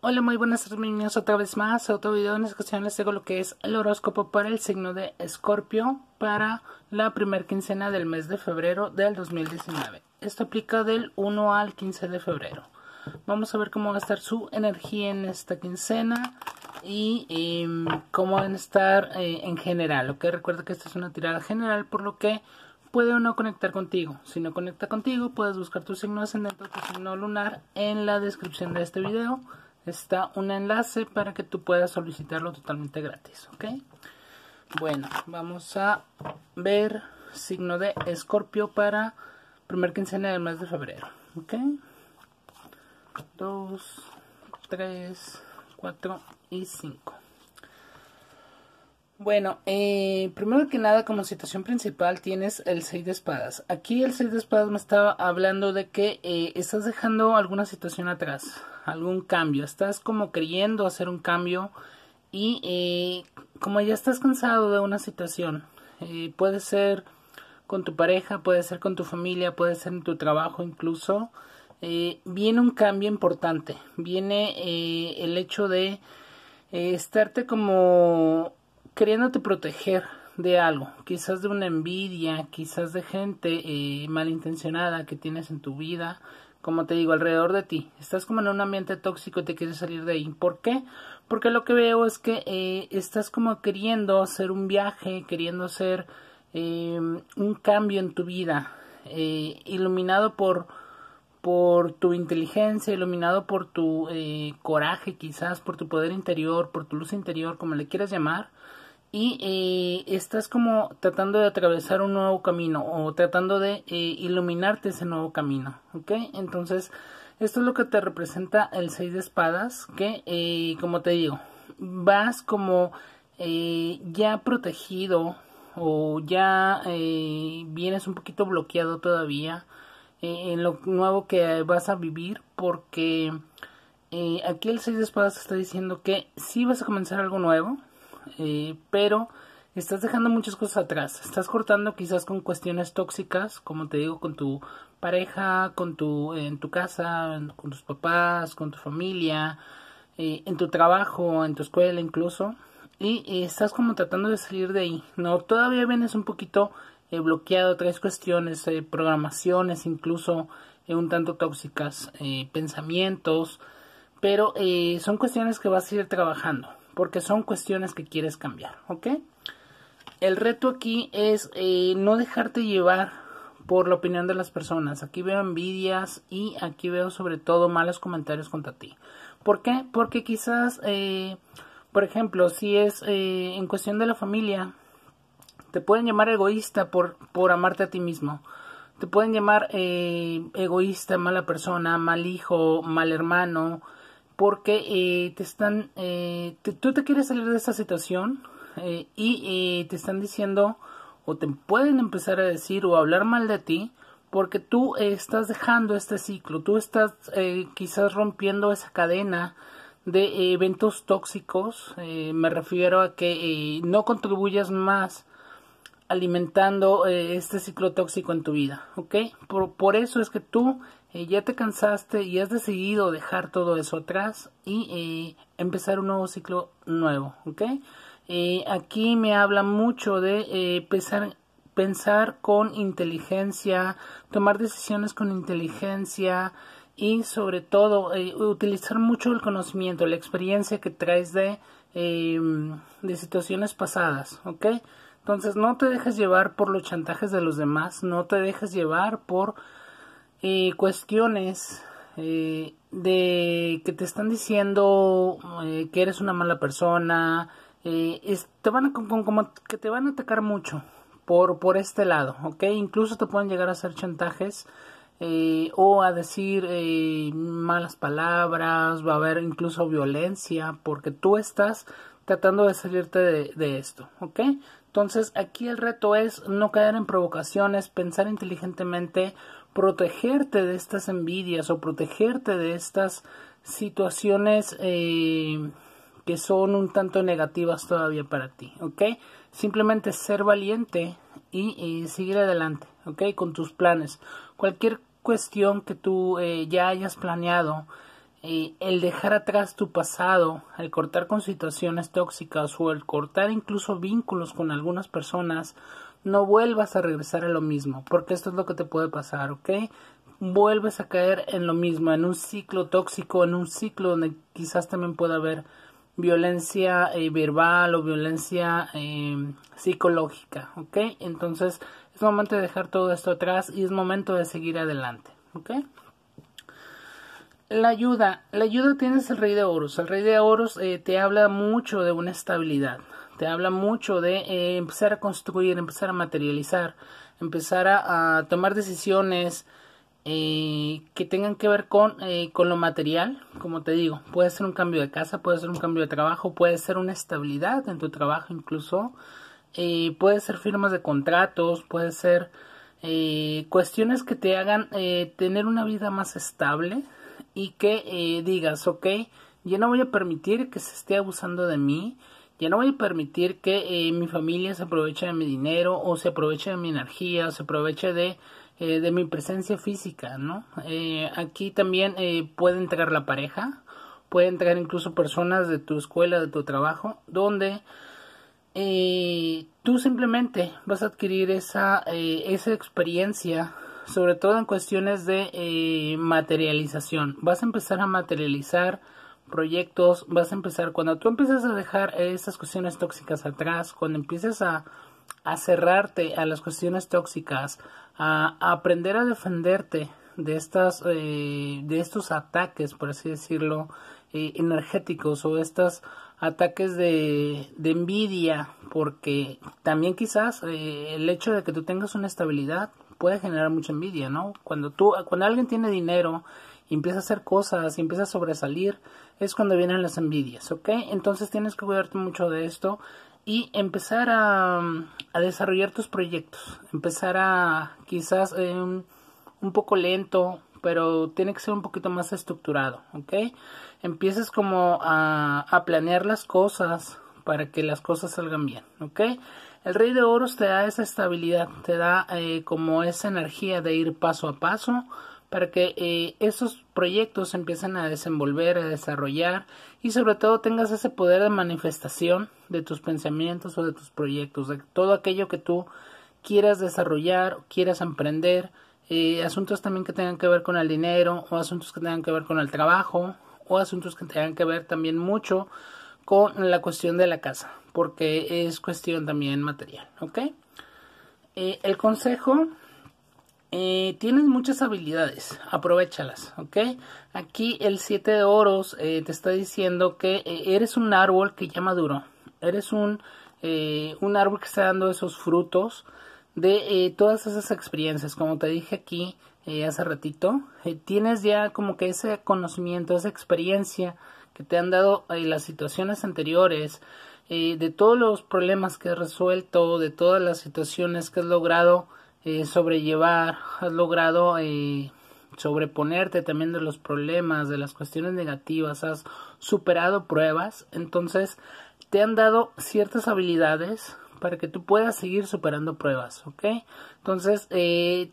Hola, muy buenas tardes, niños. Otra vez más, otro video. En esta ocasión les traigo lo que es el horóscopo para el signo de Escorpio para la primera quincena del mes de febrero del 2019. Esto aplica del 1 al 15 de febrero. Vamos a ver cómo va a estar su energía en esta quincena y em, cómo van a estar eh, en general. Ok, recuerda que esta es una tirada general, por lo que puede o no conectar contigo. Si no conecta contigo, puedes buscar tu signo ascendente o tu signo lunar en la descripción de este video está un enlace para que tú puedas solicitarlo totalmente gratis, ¿ok? Bueno, vamos a ver signo de Escorpio para primer quincena del mes de febrero, ¿ok? 2, 3, 4 y 5. Bueno, eh, primero que nada, como situación principal tienes el 6 de espadas. Aquí el 6 de espadas me estaba hablando de que eh, estás dejando alguna situación atrás, algún cambio. Estás como queriendo hacer un cambio y eh, como ya estás cansado de una situación, eh, puede ser con tu pareja, puede ser con tu familia, puede ser en tu trabajo incluso, viene un cambio importante. Viene el hecho de estarte como queriéndote proteger de algo, quizás de una envidia, quizás de gente eh, malintencionada que tienes en tu vida, como te digo, alrededor de ti. Estás como en un ambiente tóxico y te quieres salir de ahí. ¿Por qué? Porque lo que veo es que eh, estás como queriendo hacer un viaje, queriendo hacer eh, un cambio en tu vida, eh, iluminado por por tu inteligencia, iluminado por tu eh, coraje, quizás por tu poder interior, por tu luz interior, como le quieras llamar, y eh, estás como tratando de atravesar un nuevo camino o tratando de eh, iluminarte ese nuevo camino, ¿ok? Entonces, esto es lo que te representa el 6 de espadas, que, eh, como te digo, vas como ya protegido o ya vienes un poquito bloqueado todavía en lo nuevo que vas a vivir porque aquí el 6 de espadas está diciendo que sí vas a comenzar algo nuevo, eh, pero estás dejando muchas cosas atrás. Estás cortando quizás con cuestiones tóxicas, como te digo, con tu pareja, con tu en tu casa, con tus papás, con tu familia, eh, en tu trabajo, en tu escuela incluso, y estás como tratando de salir de ahí. No, todavía vienes un poquito eh, bloqueado, traes cuestiones, programaciones incluso un tanto tóxicas, pensamientos, pero eh, son cuestiones que vas a ir trabajando porque son cuestiones que quieres cambiar, ¿ok? El reto aquí es eh, no dejarte llevar por la opinión de las personas. Aquí veo envidias y aquí veo sobre todo malos comentarios contra ti. ¿Por qué? Porque quizás, eh, por ejemplo, si es eh, en cuestión de la familia, te pueden llamar egoísta por, por amarte a ti mismo. Te pueden llamar egoísta, mala persona, mal hijo, mal hermano, porque eh, te están, eh, tú te quieres salir de esa situación eh, y te están diciendo o te pueden empezar a decir o hablar mal de ti porque tú estás dejando este ciclo, tú estás quizás rompiendo esa cadena de eventos tóxicos, me refiero a que no contribuyas más alimentando este ciclo tóxico en tu vida, ¿ok? Por, por eso es que tú eh, ya te cansaste y has decidido dejar todo eso atrás y eh, empezar un nuevo ciclo nuevo, ¿ok? Eh, aquí me habla mucho de pensar, pensar con inteligencia, tomar decisiones con inteligencia y sobre todo utilizar mucho el conocimiento, la experiencia que traes de, eh, de situaciones pasadas, ¿ok? Entonces no te dejes llevar por los chantajes de los demás, no te dejes llevar por cuestiones eh, de que te están diciendo eh, que eres una mala persona, eh, te van a, como, que te van a atacar mucho por, por este lado, ¿ok? Incluso te pueden llegar a hacer chantajes o a decir malas palabras, va a haber incluso violencia porque tú estás tratando de salirte de, de esto, ¿ok? Entonces aquí el reto es no caer en provocaciones, pensar inteligentemente, protegerte de estas envidias o protegerte de estas situaciones eh, que son un tanto negativas todavía para ti, ¿ok? Simplemente ser valiente y, seguir adelante, ¿ok? Con tus planes. Cualquier cuestión que tú eh, ya hayas planeado eh, el dejar atrás tu pasado, el cortar con situaciones tóxicas o el cortar incluso vínculos con algunas personas, no vuelvas a regresar a lo mismo, porque esto es lo que te puede pasar, ¿ok? Vuelves a caer en lo mismo, en un ciclo tóxico, en un ciclo donde quizás también pueda haber violencia eh, verbal o violencia eh, psicológica, ¿ok? Entonces es momento de dejar todo esto atrás y es momento de seguir adelante, ¿ok? La ayuda, la ayuda tienes el rey de oros. El rey de oros eh, te habla mucho de una estabilidad, te habla mucho de eh, empezar a construir, empezar a materializar, empezar a, tomar decisiones eh, que tengan que ver con, con lo material, como te digo, puede ser un cambio de casa, puede ser un cambio de trabajo, puede ser una estabilidad en tu trabajo incluso, puede ser firmas de contratos, puede ser cuestiones que te hagan tener una vida más estable y que eh, digas, ok, ya no voy a permitir que se esté abusando de mí, ya no voy a permitir que eh, mi familia se aproveche de mi dinero o se aproveche de mi energía o se aproveche de, eh, de mi presencia física, ¿no? aquí también puede entrar la pareja, puede entrar incluso personas de tu escuela, de tu trabajo, donde tú simplemente vas a adquirir esa, esa experiencia sobre todo en cuestiones de eh, materialización. Vas a empezar a materializar proyectos, vas a empezar, cuando tú empiezas a dejar esas cuestiones tóxicas atrás, cuando empieces a, cerrarte a las cuestiones tóxicas, a, aprender a defenderte de estas, eh, de estos ataques, por así decirlo, eh, energéticos o estos ataques de, envidia, porque también quizás el hecho de que tú tengas una estabilidad puede generar mucha envidia, ¿no? Cuando tú, cuando alguien tiene dinero y empieza a hacer cosas y empieza a sobresalir, es cuando vienen las envidias, ¿ok? Entonces tienes que cuidarte mucho de esto y empezar a, desarrollar tus proyectos, empezar a quizás eh, un, poco lento, pero tiene que ser un poquito más estructurado, ¿ok? Empieces como a, a planear las cosas para que las cosas salgan bien, ¿ok? El rey de oros te da esa estabilidad, te da eh, como esa energía de ir paso a paso para que eh, esos proyectos empiecen a desenvolver, a desarrollar y sobre todo tengas ese poder de manifestación de tus pensamientos o de tus proyectos, de todo aquello que tú quieras desarrollar, quieras emprender, eh, asuntos también que tengan que ver con el dinero o asuntos que tengan que ver con el trabajo o asuntos que tengan que ver también mucho con la cuestión de la casa, porque es cuestión también material, ¿ok? Eh, el consejo, eh, tienes muchas habilidades, aprovechalas, ¿ok? Aquí el 7 de oros eh, te está diciendo que eres un árbol que ya maduró, eres un, un árbol que está dando esos frutos de todas esas experiencias, como te dije aquí hace ratito, tienes ya como que ese conocimiento, esa experiencia, que te han dado eh, las situaciones anteriores, eh, de todos los problemas que has resuelto, de todas las situaciones que has logrado eh, sobrellevar, has logrado sobreponerte también de los problemas, de las cuestiones negativas, has superado pruebas, entonces te han dado ciertas habilidades para que tú puedas seguir superando pruebas, ¿ok? Entonces,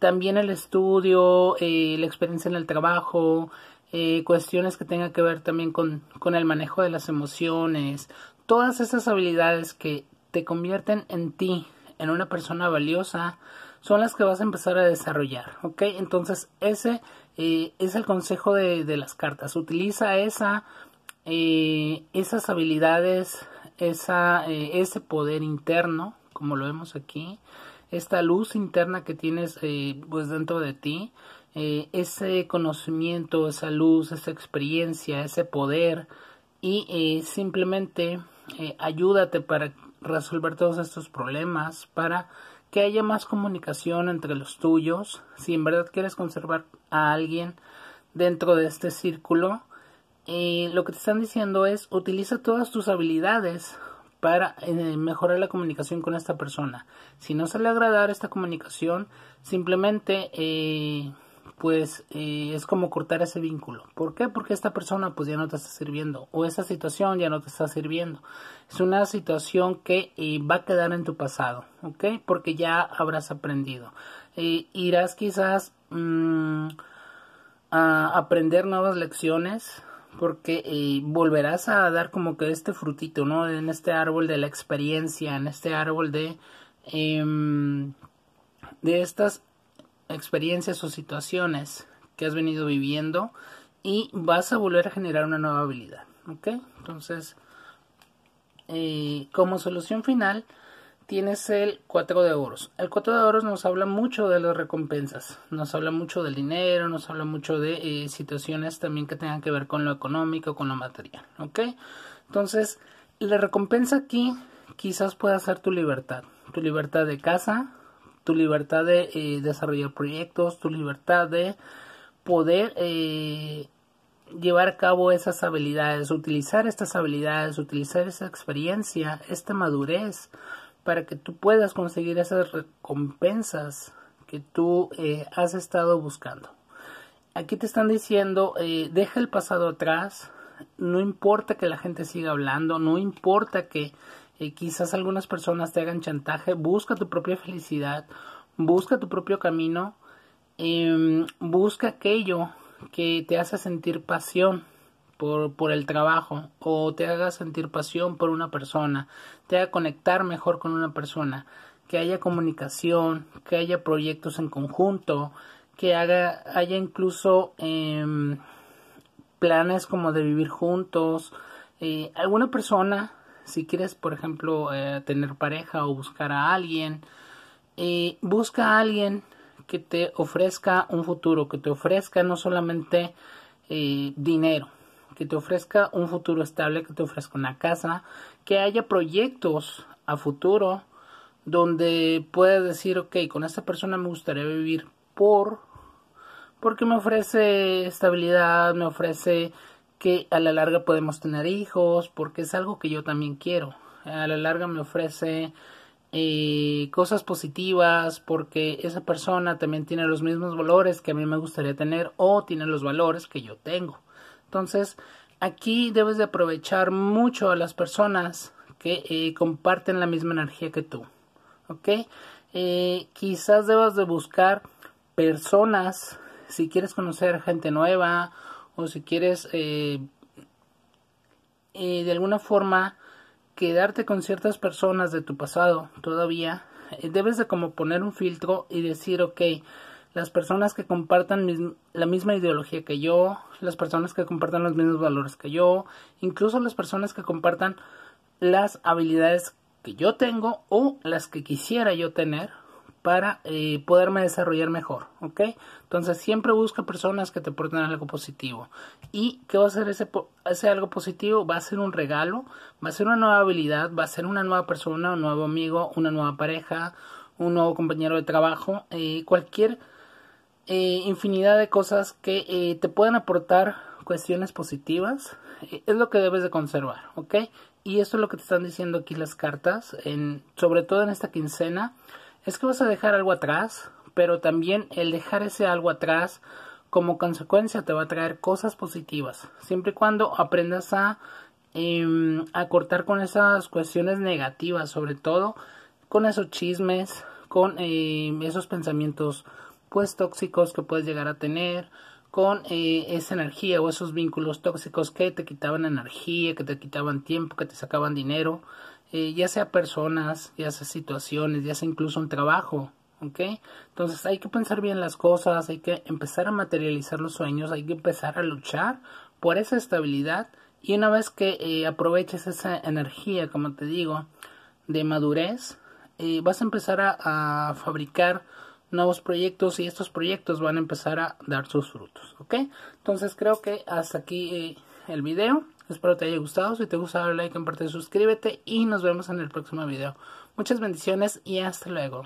también el estudio, la experiencia en el trabajo, eh, cuestiones que tengan que ver también con, con el manejo de las emociones, todas esas habilidades que te convierten en ti, en una persona valiosa, son las que vas a empezar a desarrollar, ¿ok? Entonces ese eh, es el consejo de, de, las cartas. Utiliza esa, eh, esas habilidades, esa, ese poder interno, como lo vemos aquí, esta luz interna que tienes pues dentro de ti, eh, ese conocimiento, esa luz, esa experiencia, ese poder y eh, simplemente eh, ayúdate para resolver todos estos problemas, para que haya más comunicación entre los tuyos. Si en verdad quieres conservar a alguien dentro de este círculo, lo que te están diciendo es utiliza todas tus habilidades para mejorar la comunicación con esta persona. Si no sale agradar esta comunicación, simplemente pues eh, es como cortar ese vínculo. ¿Por qué? Porque esta persona pues ya no te está sirviendo o esa situación ya no te está sirviendo. Es una situación que eh, va a quedar en tu pasado, ¿ok? Porque ya habrás aprendido. Eh, irás quizás mm, a aprender nuevas lecciones, porque volverás a dar como que este frutito, ¿no? En este árbol de la experiencia, en este árbol de, em, de estas experiencias o situaciones que has venido viviendo y vas a volver a generar una nueva habilidad, ¿ok? Entonces, eh, como solución final, tienes el 4 de oros. El 4 de oros nos habla mucho de las recompensas, nos habla mucho del dinero, nos habla mucho de eh, situaciones también que tengan que ver con lo económico, con lo material, ¿ok? Entonces, la recompensa aquí quizás pueda ser tu libertad, tu libertad de casa, tu libertad de eh, desarrollar proyectos, tu libertad de poder eh, llevar a cabo esas habilidades, utilizar estas habilidades, utilizar esa experiencia, esta madurez para que tú puedas conseguir esas recompensas que tú eh, has estado buscando. Aquí te están diciendo, deja el pasado atrás, no importa que la gente siga hablando, no importa que eh, quizás algunas personas te hagan chantaje, busca tu propia felicidad, busca tu propio camino, em, busca aquello que te hace sentir pasión, por, por el trabajo o te haga sentir pasión por una persona, te haga conectar mejor con una persona, que haya comunicación, que haya proyectos en conjunto, que haga, haya incluso eh, planes como de vivir juntos. Eh, alguna persona, si quieres, por ejemplo, eh, tener pareja o buscar a alguien, eh, busca a alguien que te ofrezca un futuro, que te ofrezca no solamente eh, dinero, que te ofrezca un futuro estable, que te ofrezca una casa, que haya proyectos a futuro donde puedas decir, ok, con esta persona me gustaría vivir por, porque me ofrece estabilidad, me ofrece que a la larga podemos tener hijos, porque es algo que yo también quiero. A la larga me ofrece eh, cosas positivas, porque esa persona también tiene los mismos valores que a mí me gustaría tener o tiene los valores que yo tengo. Entonces, aquí debes de aprovechar mucho a las personas que eh, comparten la misma energía que tú. ¿Ok? Eh, quizás debas de buscar personas, si quieres conocer gente nueva o si quieres eh, de alguna forma quedarte con ciertas personas de tu pasado todavía, debes de como poner un filtro y decir, ok, las personas que compartan la misma ideología que yo, las personas que compartan los mismos valores que yo, incluso las personas que compartan las habilidades que yo tengo o las que quisiera yo tener para eh, poderme desarrollar mejor, ¿ok? Entonces siempre busca personas que te aporten algo positivo. ¿Y qué va a ser ese, algo positivo? Va a ser un regalo, va a ser una nueva habilidad, va a ser una nueva persona, un nuevo amigo, una nueva pareja, un nuevo compañero de trabajo, eh, cualquier eh, infinidad de cosas que te pueden aportar cuestiones positivas. Es lo que debes de conservar, ¿ok? Y esto es lo que te están diciendo aquí las cartas, sobre todo en esta quincena, es que vas a dejar algo atrás, pero también el dejar ese algo atrás como consecuencia te va a traer cosas positivas, siempre y cuando aprendas a, em, a cortar con esas cuestiones negativas, sobre todo con esos chismes, con em, esos pensamientos pues tóxicos que puedes llegar a tener con eh, esa energía o esos vínculos tóxicos que te quitaban energía, que te quitaban tiempo, que te sacaban dinero, eh, ya sea personas, ya sea situaciones, ya sea incluso un trabajo, ¿ok? Entonces hay que pensar bien las cosas, hay que empezar a materializar los sueños, hay que empezar a luchar por esa estabilidad y una vez que eh, aproveches esa energía, como te digo, de madurez, vas a empezar a, a fabricar nuevos proyectos y estos proyectos van a empezar a dar sus frutos, ¿ok? Entonces creo que hasta aquí eh, el video. Espero te haya gustado. Si te gusta, dale like, comparte, suscríbete y nos vemos en el próximo video. Muchas bendiciones y hasta luego.